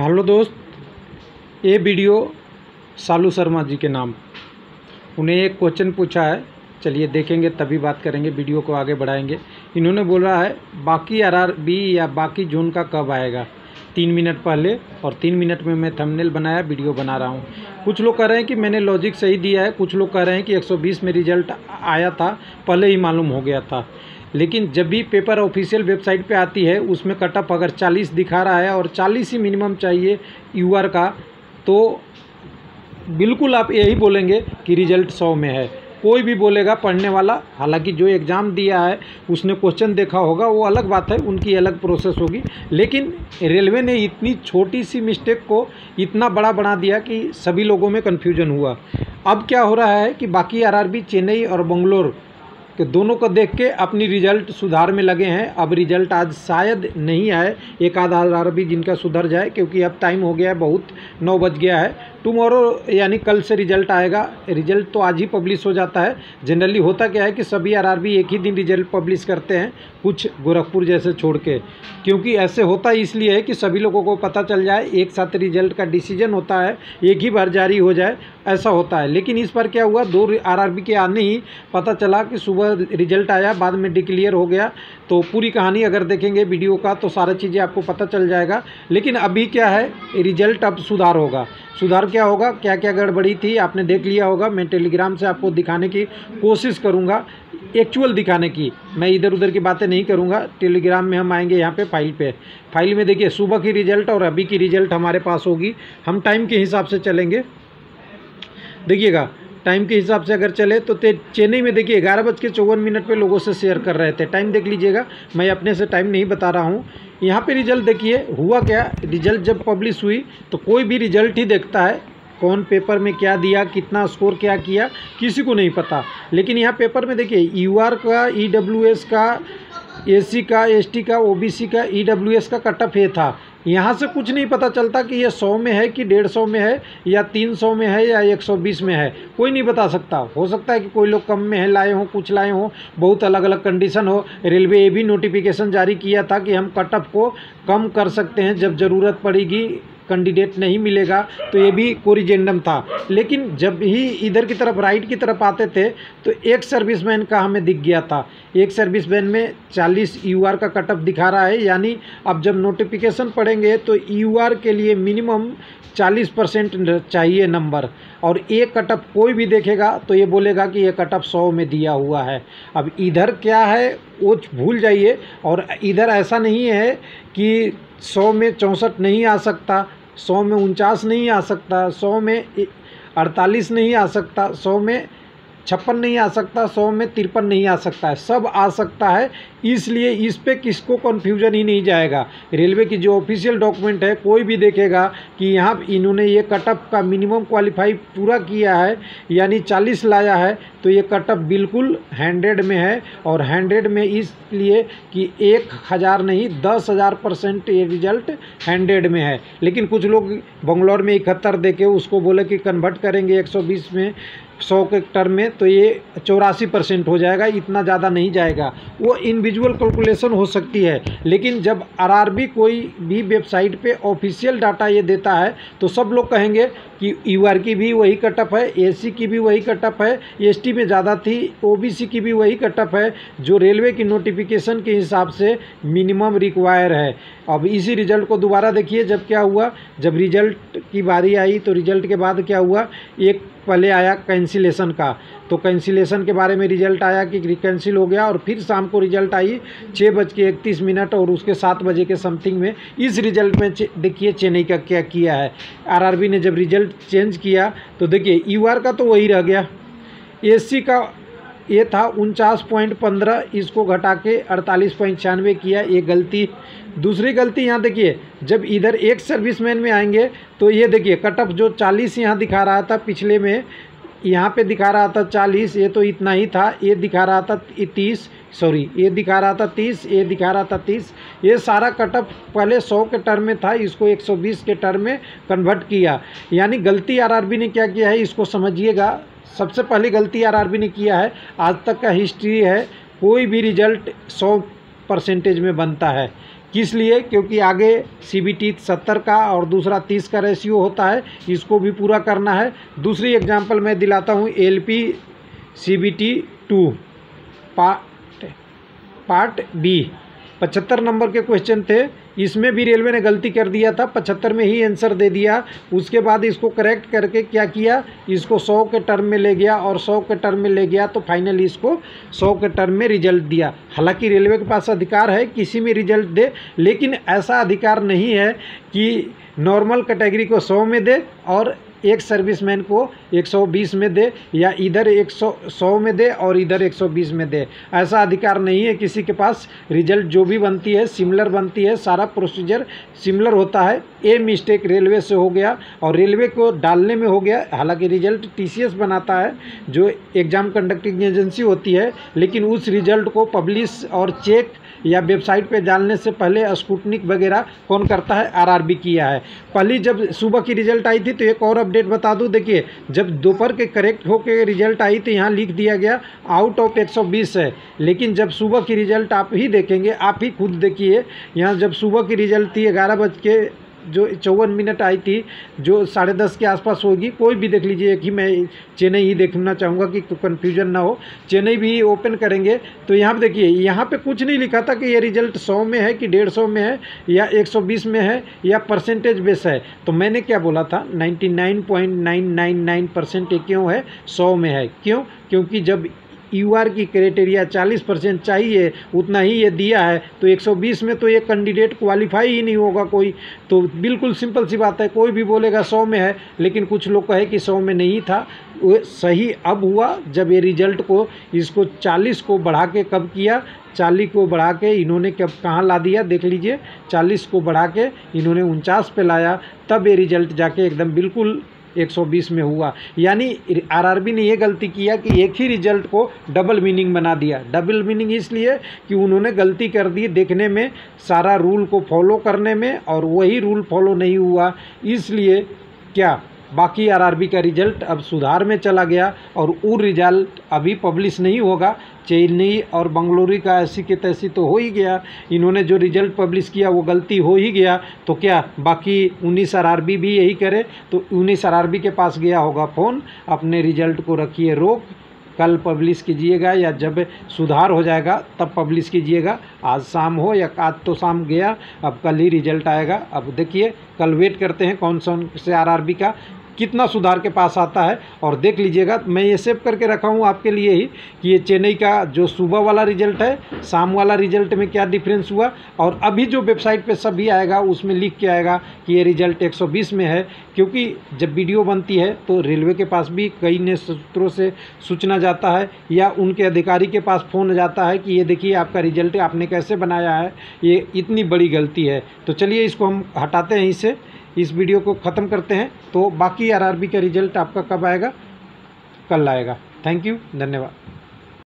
Hello दोस्त, ये video सालू शर्मा जी के नाम। उन्हें एक क्वेश्चन पूछा है, चलिए देखेंगे, तभी बात करेंगे, वीडियो को आगे बढ़ाएँगे। इन्होंने बोला है, बाकी आरआरबी या बाकी जोन का कब आएगा? तीन मिनट पहले और तीन मिनट में मैं थंबनेल बनाया, वीडियो बना रहा हूँ। कुछ लोग कह रहे हैं कि मैंने लॉजिक सही दिया है, कुछ लोग कह रहे हैं कि 120 में रिज़ल्ट आया था, पहले ही मालूम हो गया था। लेकिन जब भी पेपर ऑफिशियल वेबसाइट पे आती है, उसमें कटअप अगर 40 दिखा रहा है और 40 ही मिनिमम चाहिए यूआर का तो बिल्कुल आप यही बोलेंगे कि रिज़ल्ट 100 में है। कोई भी बोलेगा पढ़ने वाला, हालाँकि जो एग्ज़ाम दिया है, उसने क्वेश्चन देखा होगा, वो अलग बात है, उनकी अलग प्रोसेस होगी। लेकिन रेलवे ने इतनी छोटी सी मिस्टेक को इतना बड़ा बना दिया कि सभी लोगों में कन्फ्यूज़न हुआ। अब क्या हो रहा है कि बाकी आरआरबी, चेन्नई और बंगलोर कि दोनों को देख के अपनी रिज़ल्ट सुधार में लगे हैं। अब रिज़ल्ट आज शायद नहीं आए। एक आध आधार भी जिनका सुधर जाए, क्योंकि अब टाइम हो गया है बहुत। नौ बज गया है। टुमारो यानी कल से रिज़ल्ट आएगा। रिज़ल्ट तो आज ही पब्लिश हो जाता है। जनरली होता क्या है कि सभी आरआरबी एक ही दिन रिज़ल्ट पब्लिश करते हैं, कुछ गोरखपुर जैसे छोड़ के। क्योंकि ऐसे होता इसलिए है कि सभी लोगों को पता चल जाए, एक साथ रिज़ल्ट का डिसीज़न होता है, एक ही बार जारी हो जाए ऐसा होता है। लेकिन इस बार क्या हुआ? दो आरआरबी के आने ही पता चला कि सुबह रिज़ल्ट आया, बाद में डिक्लियर हो गया। तो पूरी कहानी अगर देखेंगे वीडियो का तो सारी चीज़ें आपको पता चल जाएगा। लेकिन अभी क्या है? रिज़ल्ट अब सुधार होगा। सुधार क्या होगा? क्या क्या गड़बड़ी थी? आपने देख लिया होगा। मैं टेलीग्राम से आपको दिखाने की कोशिश करूँगा। एक्चुअल दिखाने की। मैं इधर उधर की बातें नहीं करूँगा। टेलीग्राम में हम आएँगे यहाँ पे फ़ाइल पे। फ़ाइल में देखिए, सुबह की रिज़ल्ट और अभी की रिज़ल्ट हमारे पास होगी। हम टाइम के हिसाब से चलेंगे। देखिएगा टाइम के हिसाब से अगर चले तो चेन्नई में देखिए ग्यारह बज के चौवन मिनट पे लोगों से शेयर कर रहे थे। टाइम देख लीजिएगा, मैं अपने से टाइम नहीं बता रहा हूँ। यहाँ पे रिज़ल्ट देखिए, हुआ क्या? रिज़ल्ट जब पब्लिश हुई तो कोई भी रिज़ल्ट ही देखता है, कौन पेपर में क्या दिया, कितना स्कोर क्या किया, किसी को नहीं पता। लेकिन यहाँ पेपर में देखिए यूआर का ईडब्ल्यूएस का एस का एसटी का ओबीसी का ईडब्ल्यूएस का कटअप ये था। यहाँ से कुछ नहीं पता चलता कि ये सौ में है कि डेढ़ सौ में है, या तीन सौ में है, या एक सौ बीस में है। कोई नहीं बता सकता। हो सकता है कि कोई लोग कम में है लाए हों, कुछ लाए हों, बहुत अलग अलग कंडीशन हो। रेलवे ये भी नोटिफिकेशन जारी किया था कि हम कटअप को कम कर सकते हैं जब ज़रूरत पड़ेगी। कैंडिडेट नहीं मिलेगा तो ये भी कोरिजेंडम था। लेकिन जब ही इधर की तरफ़ राइट की तरफ़ आते थे तो एक सर्विसमैन का हमें दिख गया था। एक सर्विसमैन में 40 यूआर का कटअप दिखा रहा है, यानी अब जब नोटिफिकेशन पढ़ेंगे तो यूआर के लिए मिनिमम 40 परसेंट चाहिए नंबर और एक कटअप कोई भी देखेगा तो ये बोलेगा कि ये कटअप सौ में दिया हुआ है। अब इधर क्या है? वो भूल जाइए। और इधर ऐसा नहीं है कि सौ में चौंसठ नहीं आ सकता, सौ में उनचास नहीं आ सकता, सौ में अड़तालीस नहीं आ सकता, सौ में छप्पन नहीं आ सकता, सौ में तिरपन नहीं आ सकता है। सब आ सकता है, इसलिए इस पे किसको कन्फ्यूज़न ही नहीं जाएगा। रेलवे की जो ऑफिशियल डॉक्यूमेंट है, कोई भी देखेगा कि यहाँ इन्होंने ये कटअप का मिनिमम क्वालिफाई पूरा किया है, यानी चालीस लाया है तो ये कटअप बिल्कुल हंड्रेड में है और हंड्रेड में इसलिए कि एक हज़ार नहीं, दस हज़ार परसेंट ये रिज़ल्ट हंड्रेड में है। लेकिन कुछ लोग बंगलौर में इकहत्तर दे के उसको बोले कि कन्वर्ट करेंगे एक सौ बीस में सौ के टर्म में तो ये चौरासी परसेंट हो जाएगा, इतना ज़्यादा नहीं जाएगा। वो इंडिविजुअल कैलकुलेशन हो सकती है, लेकिन जब आरआरबी कोई भी वेबसाइट पे ऑफिशियल डाटा ये देता है तो सब लोग कहेंगे कि यूआर की भी वही कटअप है एसी की भी वही कटअप है एसटी में ज़्यादा थी ओबीसी की भी वही कटअप है, जो रेलवे की नोटिफिकेशन के हिसाब से मिनिमम रिक्वायर है। अब इसी रिज़ल्ट को दोबारा देखिए, जब क्या हुआ, जब रिज़ल्ट की बारी आई तो रिज़ल्ट के बाद क्या हुआ, एक पहले आया कैंसिलेशन का। तो कैंसिलेशन के बारे में रिज़ल्ट आया कि कैंसिल हो गया और फिर शाम को रिज़ल्ट आई छः बज के इकतीस मिनट और उसके सात बजे के समथिंग में इस रिज़ल्ट में देखिए चेन्नई का क्या किया है। आरआरबी ने जब रिज़ल्ट चेंज किया तो देखिए यूआर का तो वही रह गया। एससी का ये था उनचास पॉइंट पंद्रह, इसको घटा के अड़तालीस पॉइंट छियानवे किया, ये गलती। दूसरी गलती यहाँ देखिए, जब इधर एक सर्विसमैन में आएँगे तो ये देखिए, कटअप जो चालीस यहाँ दिखा रहा था पिछले में, यहाँ पे दिखा रहा था चालीस, ये तो इतना ही था, ये दिखा रहा था तीस, सॉरी, ये दिखा रहा था तीस, ये दिखा रहा था तीस, ये सारा कटअप पहले सौ के टर्म में था, इसको एक सौ बीस के टर्म में कन्वर्ट किया। यानी गलती आरआरबी ने क्या किया है, इसको समझिएगा सबसे पहली गलती आरआरबी ने किया है। आज तक का हिस्ट्री है, कोई भी रिज़ल्ट सौ परसेंटेज में बनता है। किस लिए? क्योंकि आगे सी बी टी सत्तर का और दूसरा तीस का रेशियो होता है, इसको भी पूरा करना है। दूसरी एग्जांपल मैं दिलाता हूँ L P C B T two part part B पचहत्तर नंबर के क्वेश्चन थे इसमें भी रेलवे ने गलती कर दिया था, पचहत्तर में ही आंसर दे दिया। उसके बाद इसको करेक्ट करके क्या किया? इसको सौ के टर्म में ले गया और सौ के टर्म में ले गया तो फाइनल इसको सौ के टर्म में रिज़ल्ट दिया। हालाँकि रेलवे के पास अधिकार है, किसी में रिज़ल्ट दे, लेकिन ऐसा अधिकार नहीं है कि नॉर्मल कैटेगरी को सौ में दे और एक सर्विसमैन को 120 में दे या इधर 100 सौ में दे और इधर 120 में दे। ऐसा अधिकार नहीं है किसी के पास। रिज़ल्ट जो भी बनती है, सिमिलर बनती है, सारा प्रोसीजर सिमिलर होता है। ए मिस्टेक रेलवे से हो गया और रेलवे को डालने में हो गया। हालाँकि रिज़ल्ट टीसीएस बनाता है, जो एग्ज़ाम कंडक्टिंग एजेंसी होती है, लेकिन उस रिज़ल्ट को पब्लिश और चेक या वेबसाइट पे डालने से पहले स्कूटनिक वगैरह कौन करता है? आरआरबी किया है। पहली जब सुबह की रिज़ल्ट आई थी तो एक और अपडेट बता दूँ, देखिए, जब दोपहर के करेक्ट होकर रिज़ल्ट आई तो यहाँ लिख दिया गया, आउट ऑफ़ एक सौ बीस है। लेकिन जब सुबह की रिज़ल्ट आप ही देखेंगे, आप ही खुद देखिए, यहाँ जब सुबह की रिज़ल्ट थी ग्यारह बज के जो चौवन मिनट आई थी, जो साढ़े दस के आसपास होगी, कोई भी देख लीजिए कि मैं चेन्नई ही देखना चाहूँगा कि कन्फ्यूज़न ना हो। चेन्नई भी ओपन करेंगे। तो यहाँ पर देखिए, यहाँ पे कुछ नहीं लिखा था कि ये रिज़ल्ट सौ में है कि डेढ़ में है, या एक सौ बीस में है, या परसेंटेज बेस है। तो मैंने क्या बोला था ninety nine point nine nine nine percent क्यों है, सौ में है। क्यों? क्योंकि जब यू आर की क्राइटेरिया 40 परसेंट चाहिए, उतना ही ये दिया है तो 120 में तो ये कैंडिडेट क्वालिफाई ही नहीं होगा कोई। तो बिल्कुल सिंपल सी बात है, कोई भी बोलेगा सौ में है, लेकिन कुछ लोग कहे कि सौ में नहीं था। वो सही अब हुआ, जब ये रिज़ल्ट को, इसको 40 को बढ़ा के कब किया? 40 को बढ़ा के इन्होंने कब कहाँ ला दिया? देख लीजिए 40 को बढ़ा के इन्होंने उनचास पे लाया, तब ये रिज़ल्ट जाके एकदम बिल्कुल 120 में हुआ। यानी आरआरबी ने यह गलती किया कि एक ही रिज़ल्ट को डबल मीनिंग बना दिया। डबल मीनिंग इसलिए कि उन्होंने गलती कर दी देखने में, सारा रूल को फॉलो करने में और वही रूल फॉलो नहीं हुआ। इसलिए क्या बाकी आरआरबी का रिज़ल्ट अब सुधार में चला गया और वो रिज़ल्ट अभी पब्लिश नहीं होगा। चेन्नई और बंगलुरु का ऐसी के तैसी तो हो ही गया। इन्होंने जो रिज़ल्ट पब्लिश किया वो गलती हो ही गया। तो क्या बाकी उन्नीस आर भी यही करे? तो उन्नीस आर के पास गया होगा फ़ोन। अपने रिज़ल्ट को रखिए रोक। कल पब्लिश कीजिएगा या जब सुधार हो जाएगा, तब पब्लिश कीजिएगा। आज शाम हो या आज तो शाम गया, अब कल ही रिज़ल्ट आएगा। अब देखिए, कल वेट करते हैं कौन सा से आरआरबी का कितना सुधार के पास आता है और देख लीजिएगा, मैं ये सेव करके रखा हूँ आपके लिए ही कि ये चेन्नई का जो सुबह वाला रिज़ल्ट है, शाम वाला रिज़ल्ट में क्या डिफरेंस हुआ और अभी जो वेबसाइट पे सभी आएगा, उसमें लिख के आएगा कि ये रिज़ल्ट 120 में है, क्योंकि जब वीडियो बनती है तो रेलवे के पास भी कई ने सूत्रों से सूचना जाता है या उनके अधिकारी के पास फ़ोन जाता है कि ये देखिए आपका रिज़ल्ट आपने कैसे बनाया है, ये इतनी बड़ी गलती है। तो चलिए इसको हम हटाते हैं इसे। इस वीडियो को ख़त्म करते हैं। तो बाकी आरआरबी का रिज़ल्ट आपका कब आएगा? कल आएगा। थैंक यू धन्यवाद।